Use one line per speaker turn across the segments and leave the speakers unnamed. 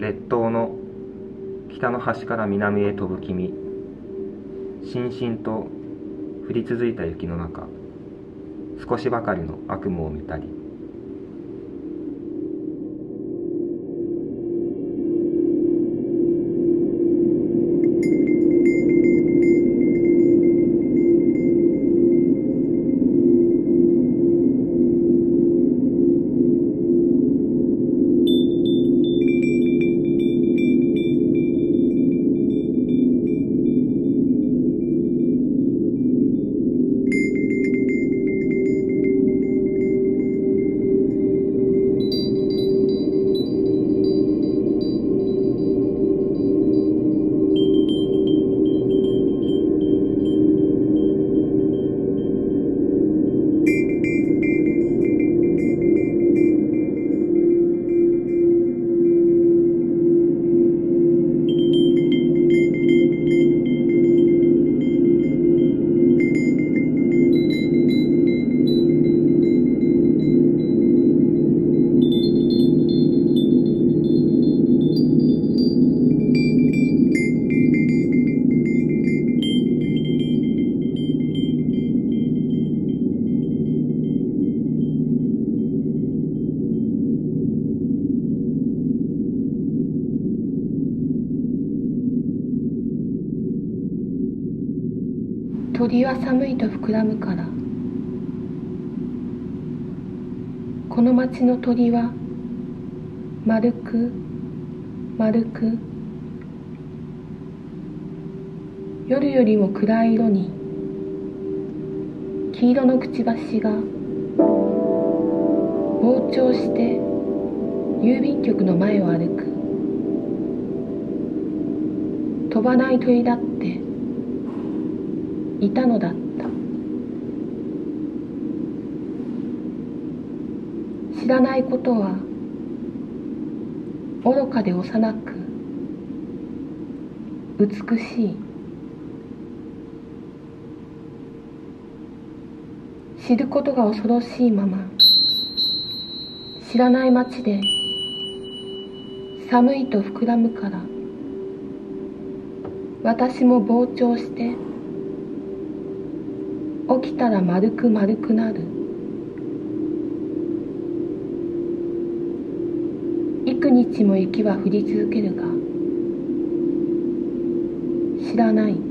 列島の北の端から南へ飛ぶ君。しんしんと降り続いた雪の中。少しばかりの悪夢を見たり。
鳥は寒いと膨らむから。この町の鳥は丸く丸く夜よりも暗い色に黄色のくちばしが膨張して郵便局の前を歩く。飛ばない鳥だっていたのだった。知らないことは愚かで幼く美しい。知ることが恐ろしいまま知らない街で寒いと膨らむから私も膨張して起きたら丸く丸くなる。幾日も雪は降り続けるが知らない。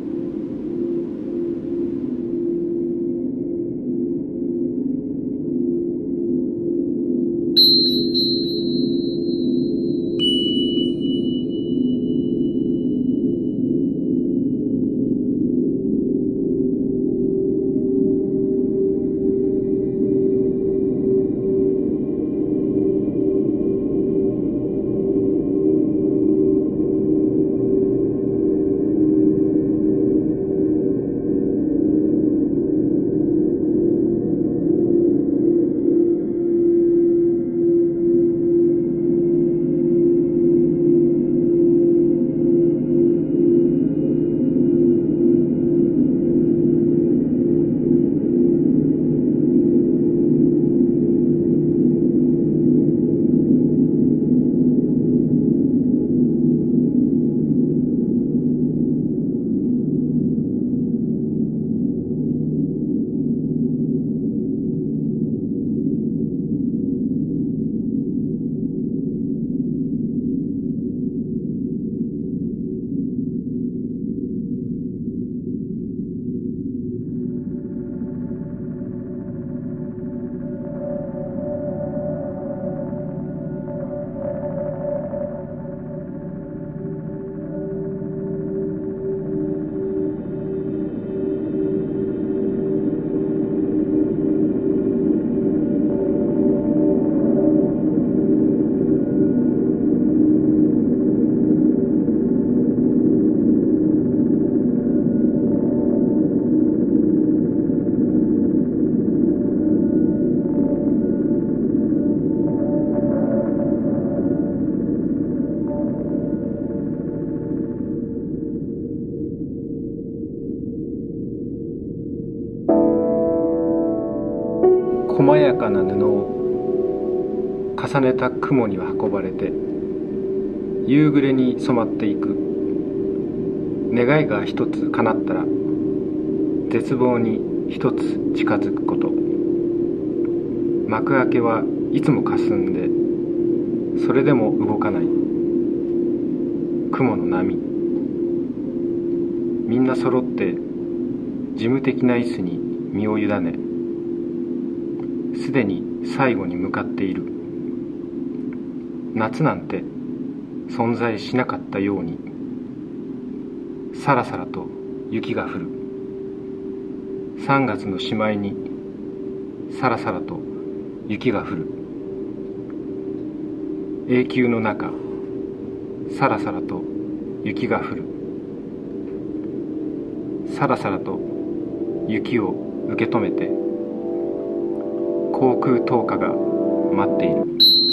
かな布を重ねた雲には運ばれて夕暮れに染まっていく。願いが一つ叶ったら絶望に一つ近づくこと。幕開けはいつも霞んでそれでも動かない。雲の波。みんな揃って事務的な椅子に身を委ねすでに最後に向かっている。夏なんて存在しなかったようにさらさらと雪が降る。3月のしまいにさらさらと雪が降る。永久の中さらさらと雪が降る。さらさらと雪を受け止めて航空灯火が待っている。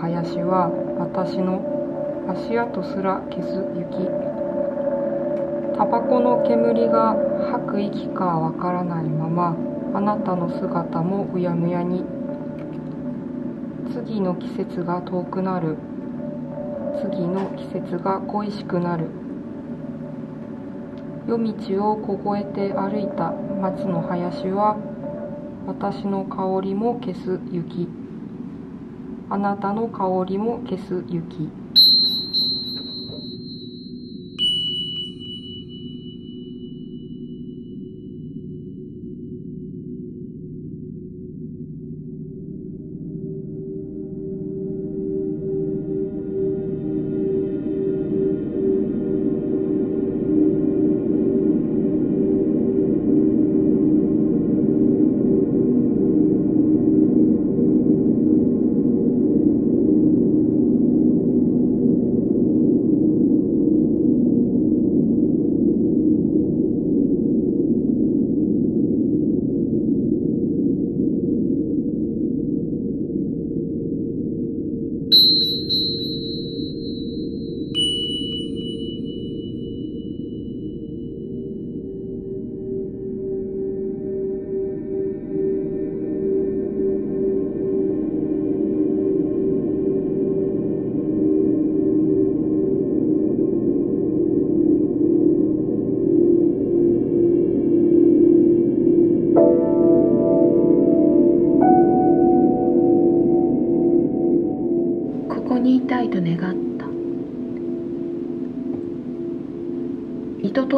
林は私の足跡すら消す雪。タバコの煙が吐く息かわからないままあなたの姿もうやむやに。次の季節が遠くなる。次の季節が恋しくなる。夜道を凍えて歩いた松の林は私の香りも消す雪。あなたの香りも消す雪。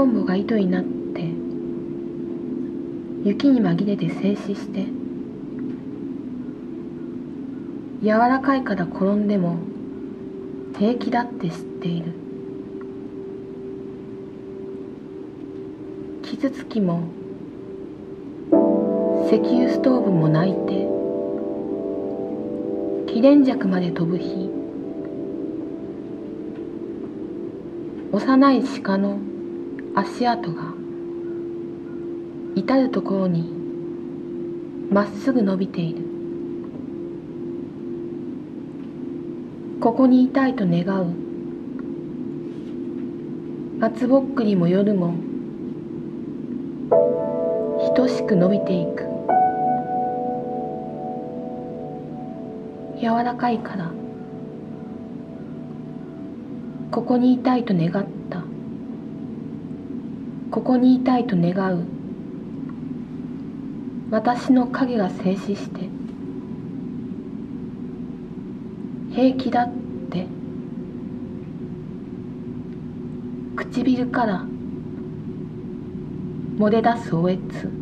トンボが糸になって雪に紛れて静止して柔らかいから転んでも平気だって知っている。傷つきも石油ストーブも泣いて貴殿尺まで飛ぶ日幼い鹿の足跡が至る所にまっすぐ伸びている。ここにいたいと願う。松ぼっくりも夜も等しく伸びていく。柔らかいからここにいたいと願ったここにいたいと願う。私の影が静止して。平気だって。唇から漏れ出すおえつ。